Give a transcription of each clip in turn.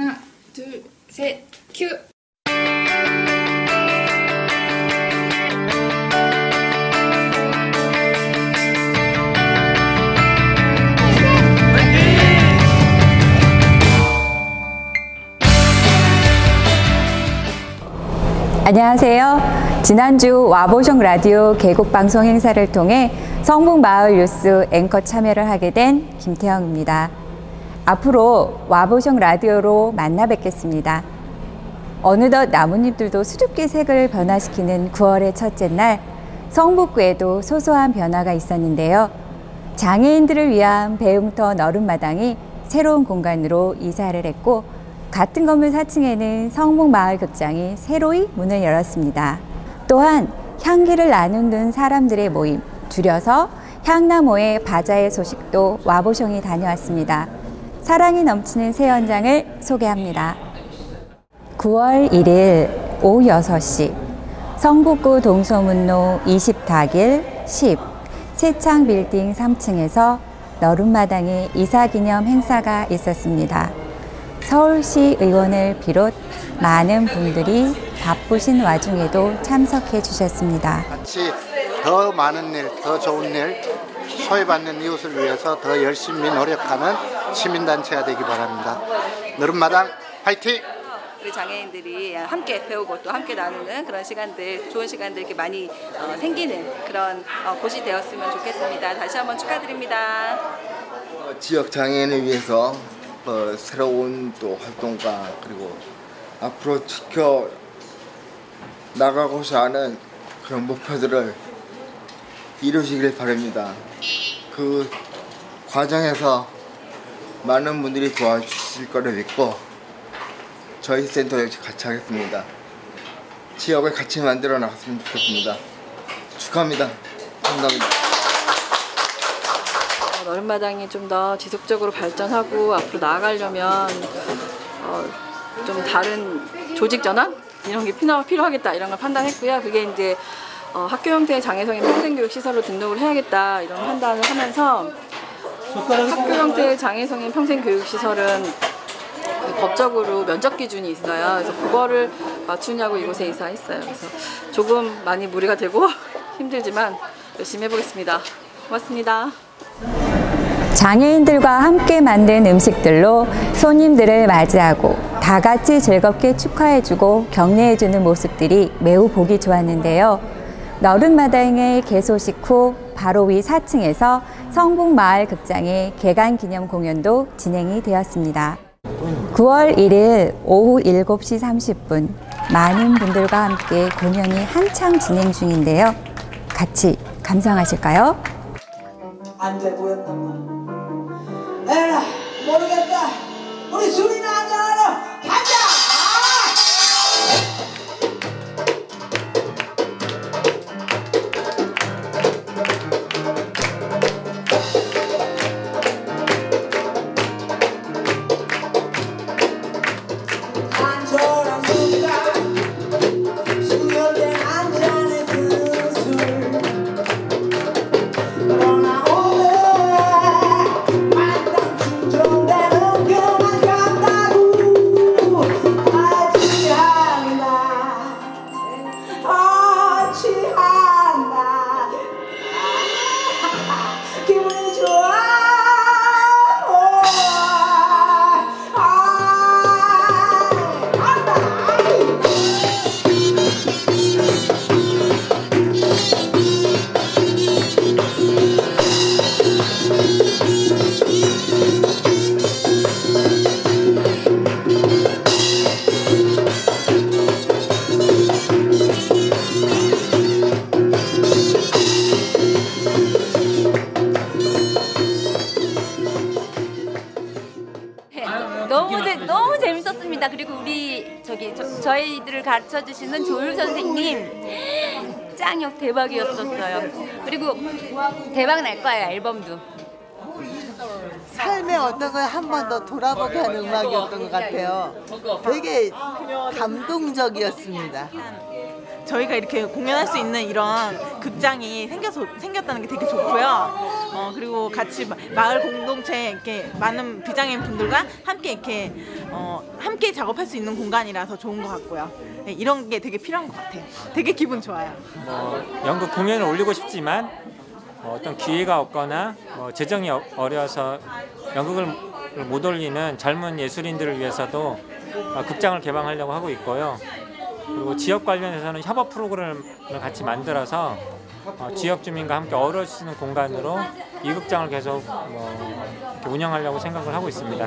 하나, 둘, 셋, 큐! 안녕하세요. 지난주 와보숑 라디오 개국 방송 행사를 통해 성북 마을 뉴스 앵커 참여를 하게 된 김태영입니다. 앞으로 와보숑 라디오로 만나 뵙겠습니다. 어느덧 나뭇잎들도 수줍게 색을 변화시키는 9월의 첫째 날, 성북구에도 소소한 변화가 있었는데요. 장애인들을 위한 배움터 너른마당이 새로운 공간으로 이사를 했고, 같은 건물 4층에는 성북마을 극장이 새로이 문을 열었습니다. 또한 향기를 나누는 사람들의 모임, 줄여서 향나모의 바자의 소식도 와보숑이 다녀왔습니다. 사랑이 넘치는 새 현장을 소개합니다. 9월 1일 오후 6시 성북구 동서문로 24길 10 세창 빌딩 3층에서 너른마당의 이사기념 행사가 있었습니다. 서울시 의원을 비롯 많은 분들이 바쁘신 와중에도 참석해 주셨습니다. 같이 더 많은 일, 더 좋은 일, 소외받는 이웃을 위해서 더 열심히 노력하는 시민단체가 되기 바랍니다. 너른마당 화이팅! 우리 장애인들이 함께 배우고 또 함께 나누는 그런 시간들, 좋은 시간들 이렇게 많이 어, 생기는 그런 어, 곳이 되었으면 좋겠습니다. 다시 한번 축하드립니다. 어, 지역 장애인을 위해서 어, 새로운 또 활동가 그리고 앞으로 지켜 나가고자 하는 그런 목표들을 이루시길 바랍니다. 그 과정에서 많은 분들이 도와주실 거를 믿고 저희 센터 역시 같이 하겠습니다. 지역을 같이 만들어 나갔으면 좋겠습니다. 축하합니다. 감사합니다. 어, 너른마당이 좀 더 지속적으로 발전하고 앞으로 나아가려면 어, 좀 다른 조직 전환 이런 게 필요, 필요하겠다 이런 걸 판단했고요. 그게 이제 어, 학교 형태의 장애성인 평생교육 시설로 등록을 해야겠다 이런 판단을 하면서 학교 형태의 장애성인 평생교육 시설은 그 법적으로 면적 기준이 있어요. 그래서 그거를 맞추냐고 이곳에 이사했어요. 그래서 조금 많이 무리가 되고 힘들지만 열심히 해보겠습니다. 고맙습니다. 장애인들과 함께 만든 음식들로 손님들을 맞이하고 다 같이 즐겁게 축하해주고 격려해주는 모습들이 매우 보기 좋았는데요. 너른 마당의 개소식 후 바로 위 4층에서 성북마을 극장의 개관 기념 공연도 진행이 되었습니다. 9월 1일 오후 7시 30분 많은 분들과 함께 공연이 한창 진행 중인데요. 같이 감상하실까요? 안 돼 보였단 말이야. 에라 모르겠다. 우리 술이나 한잔하러 재밌었습니다. 그리고 우리 저기 저, 저희들을 가르쳐 주시는 조율 선생님 짱역 대박이었었어요. 그리고 대박 날 거예요 앨범도. 삶의 어떤 걸 한 번 더 돌아보게 하는 음악이었던 것 같아요. 되게 감동적이었습니다. 저희가 이렇게 공연할 수 있는 이런 극장이 생겨서 생겼다는 게 되게 좋고요. 어, 그리고 같이 마- 마을 공동체 이렇게 많은 비장애인 분들과 함께 이렇게 어, 함께 작업할 수 있는 공간이라서 좋은 것 같고요. 네, 이런 게 되게 필요한 것 같아요. 되게 기분 좋아요. 뭐 연극 공연을 올리고 싶지만 뭐 어떤 기회가 없거나 뭐 재정이 어- 어려워서 연극을 못 올리는 젊은 예술인들을 위해서도 어, 극장을 개방하려고 하고 있고요. 그리고 지역 관련해서는 협업 프로그램을 같이 만들어서 어, 지역 주민과 함께 어우러질 수 있는 공간으로 이 극장을 계속 뭐 이렇게 운영하려고 생각을 하고 있습니다.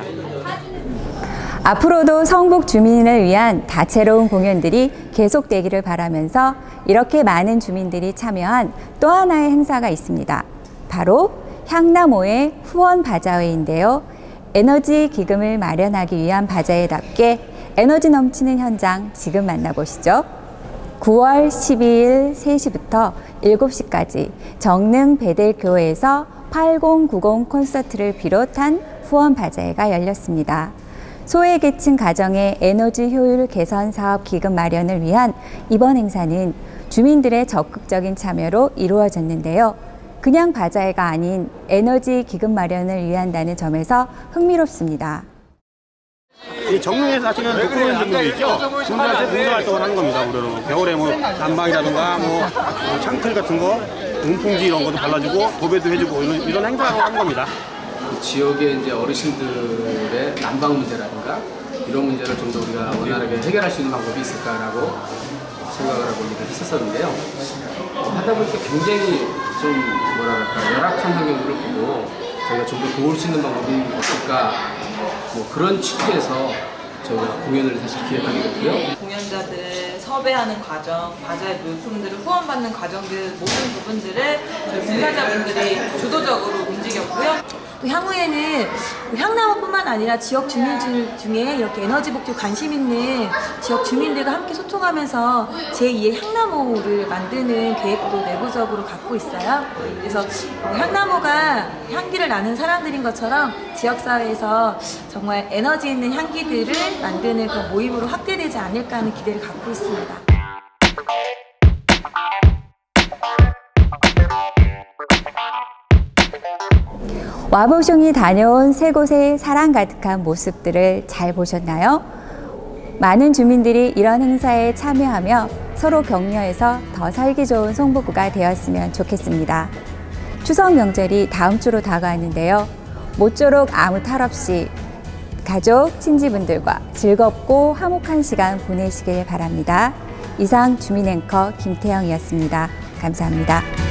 앞으로도 성북 주민을 위한 다채로운 공연들이 계속되기를 바라면서 이렇게 많은 주민들이 참여한 또 하나의 행사가 있습니다. 바로 향남호의 후원 바자회인데요. 에너지 기금을 마련하기 위한 바자회답게 에너지 넘치는 현장 지금 만나보시죠. 9월 12일 3시부터 7시까지 정릉 베델교회에서 8090 콘서트를 비롯한 후원 바자회가 열렸습니다. 소외계층 가정의 에너지 효율 개선 사업 기금 마련을 위한 이번 행사는 주민들의 적극적인 참여로 이루어졌는데요. 그냥 바자회가 아닌 에너지 기금 마련을 위한다는 점에서 흥미롭습니다. 이 정릉에서 사시는 독거노인 분들이 있죠. 그분들한테 봉사활동을 하는 겁니다. 우리는 겨울에 뭐 난방이라든가 뭐, 뭐 창틀 같은 거, 은풍지 이런 것도 발라주고 도배도 해주고 이런, 이런 행사를 하는 겁니다. 지역의 이제 어르신들의 난방 문제라든가 이런 문제를 좀 더 우리가 원활하게 해결할 수 있는 방법이 있을까라고 생각을 하고 일을 했었었는데요. 어, 하다 보니까 굉장히 좀 뭐랄까 열악한 환경들을 보고 저희가 좀 더 도울 수 있는 방법이 없을까 뭐 그런 취지에서 저희가 공연을 사실 기획하게 됐고요. 공연자들을 섭외하는 과정, 바자의 물품들을 후원받는 과정들 모든 부분들을 저희 봉사자분들이 주도적으로 움직였고요. 또 향후에는 향나무뿐만 아니라 지역 주민들 중에 이렇게 에너지 복지에 관심 있는 지역 주민들과 함께 소통하면서 제2의 향나무를 만드는 계획도 내부적으로 갖고 있어요. 그래서 어, 향나무가 향기를 나는 사람들인 것처럼 지역사회에서 정말 에너지 있는 향기들을 만드는 그런 모임으로 확대되지 않을까 하는 기대를 갖고 있습니다. 와보숑이 다녀온 세 곳의 사랑 가득한 모습들을 잘 보셨나요? 많은 주민들이 이런 행사에 참여하며 서로 격려해서 더 살기 좋은 송부구가 되었으면 좋겠습니다. 추석 명절이 다음 주로 다가왔는데요. 모쪼록 아무 탈 없이 가족, 친지분들과 즐겁고 화목한 시간 보내시길 바랍니다. 이상 주민 앵커 김태영이었습니다. 감사합니다.